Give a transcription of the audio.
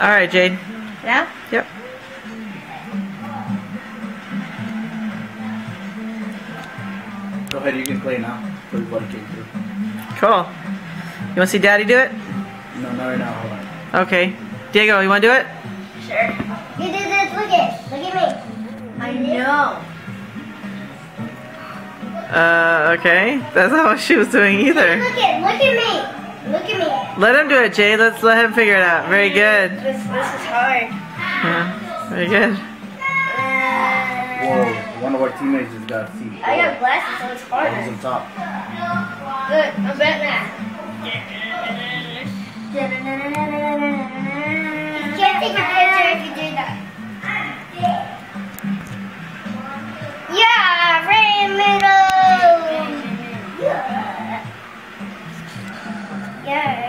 All right, Jade. Yeah? Yep. Go ahead, you can play now. Everybody came through. Cool. You want to see Daddy do it? No, not right now. Hold on. Okay. Diego, you want to do it? Sure. You did this. Look at Look at me. I know. Uh, okay. That's not what she was doing either. Look at Look at me. Look at me. Let him do it, Jay. Let's let him figure it out. Very good. This, this is hard. Yeah. Very good. Whoa, one of our teammates just got C4. I got glasses, so it's harder. He's on top. Good, I'm Batman. You can't take a picture if you do that. Yeah, rainbow! Yeah. Yes.